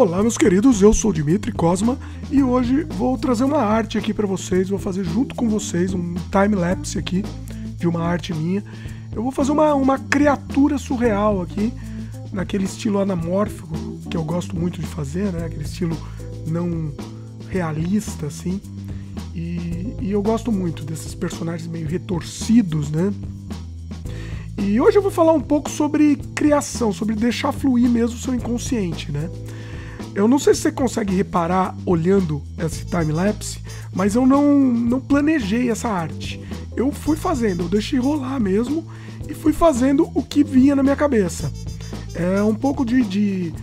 Olá, meus queridos, eu sou Dimitri Cosma e hoje vou trazer uma arte aqui para vocês. Vou fazer junto com vocês um time-lapse aqui de uma arte minha. Eu vou fazer uma, uma criatura surreal aqui, naquele estilo anamórfico que eu gosto muito de fazer, né? Aquele estilo não realista, assim. E, e eu gosto muito desses personagens meio retorcidos, né? E hoje eu vou falar um pouco sobre criação, sobre deixar fluir mesmo o seu inconsciente, né? Eu não sei se você consegue reparar olhando esse time-lapse, mas eu não, não planejei essa arte. Eu fui fazendo, eu deixei rolar mesmo e fui fazendo o que vinha na minha cabeça. É um pouco de, de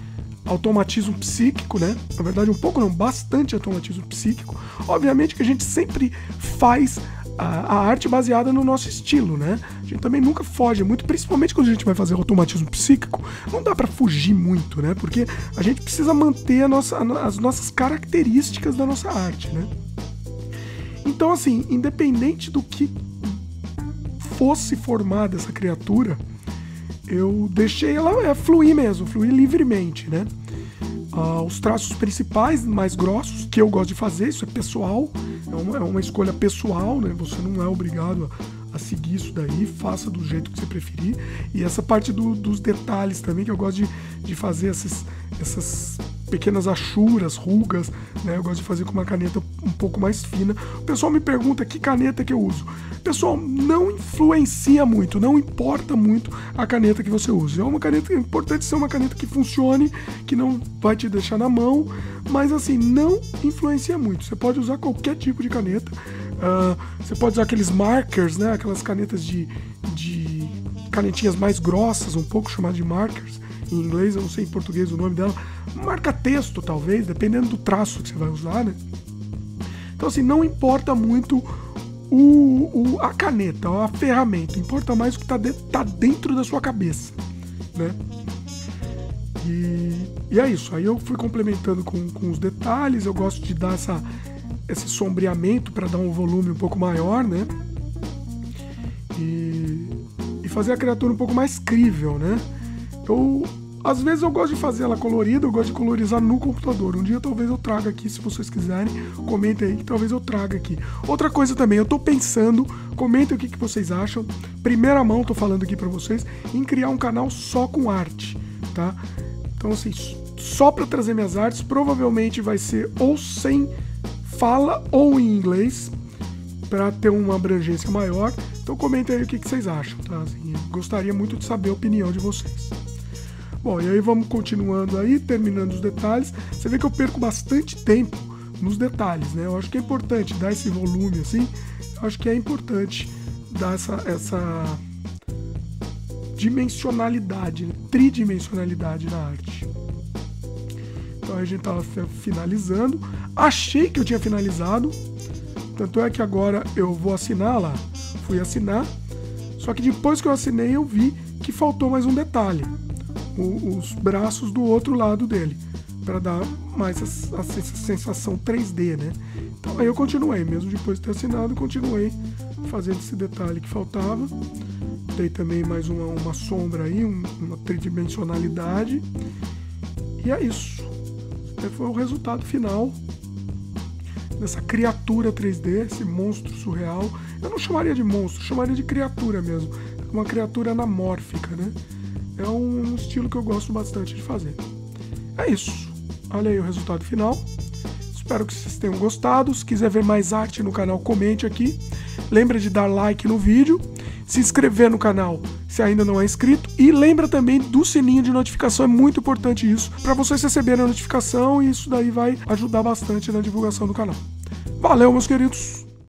automatismo psíquico, né? Na verdade, um pouco não, bastante automatismo psíquico. Obviamente que a gente sempre faz a, a, arte baseada no nosso estilo, né? A gente também nunca foge muito, principalmente quando a gente vai fazer automatismo psíquico, não dá para fugir muito, né? Porque a gente precisa manter nossa, as nossas características da nossa arte, né? Então, assim, independente do que fosse formada essa criatura, eu deixei ela é, fluir mesmo, fluir livremente, né? Uh, os traços principais, mais grossos, que eu gosto de fazer, isso é pessoal, é uma, é uma escolha pessoal, né? Você não é obrigado a, a, seguir isso daí, faça do jeito que você preferir. E essa parte do, dos detalhes também, que eu gosto de, de fazer esses, essas pequenas achuras, rugas, né? Eu gosto de fazer com uma caneta um pouco mais fina. O pessoal me pergunta que caneta que eu uso. Pessoal, não influencia muito, não importa muito a caneta que você usa. É uma caneta é importante ser uma caneta que funcione, que não vai te deixar na mão, mas assim, não influencia muito. Você pode usar qualquer tipo de caneta. Uh, você pode usar aqueles markers, né? Aquelas canetas de, de canetinhas mais grossas, um pouco chamadas de markers em inglês, eu não sei em português o nome dela, marca texto talvez, dependendo do traço que você vai usar, né? Então assim, não importa muito o, o a caneta, a ferramenta, importa mais o que está de, tá dentro da sua cabeça, né? E, e, é isso, aí eu fui complementando com, com os detalhes, eu gosto de dar essa, esse sombreamento para dar um volume um pouco maior, né? E, e fazer a criatura um pouco mais crível, né? Eu, às vezes eu gosto de fazer ela colorida, eu gosto de colorizar no computador. Um dia talvez eu traga aqui, se vocês quiserem, comentem aí que talvez eu traga aqui. Outra coisa também, eu tô pensando, comentem o que, que vocês acham. Primeira mão, tô falando aqui para vocês, em criar um canal só com arte, tá? Então assim, só para trazer minhas artes, provavelmente vai ser ou sem fala ou em inglês, para ter uma abrangência maior. Então comentem aí o que, que vocês acham, tá? Assim, gostaria muito de saber a opinião de vocês. Bom, e aí vamos continuando aí, terminando os detalhes. Você vê que eu perco bastante tempo nos detalhes, né? Eu acho que é importante dar esse volume assim. Eu acho que é importante dar essa, essa dimensionalidade, né? tridimensionalidade na arte. Então a gente estava finalizando. Achei que eu tinha finalizado. Tanto é que agora eu vou assinar lá. Fui assinar. Só que depois que eu assinei, eu vi que faltou mais um detalhe o, os braços do outro lado dele, para dar mais a, a, sensação 3D, né? Então aí eu continuei, mesmo depois de ter assinado, continuei fazendo esse detalhe que faltava. Dei também mais uma, uma sombra aí, um, uma tridimensionalidade. E é isso. Esse foi o resultado final dessa criatura 3D, esse monstro surreal. Eu não chamaria de monstro, chamaria de criatura mesmo. Uma criatura anamórfica, né? É um estilo que eu gosto bastante de fazer. É isso. Olha aí o resultado final. Espero que vocês tenham gostado. Se quiser ver mais arte no canal, comente aqui. Lembra de dar like no vídeo, se inscrever no canal se ainda não é inscrito e lembra também do sininho de notificação, é muito importante isso, para vocês receberem a notificação e isso daí vai ajudar bastante na divulgação do canal. Valeu, meus queridos!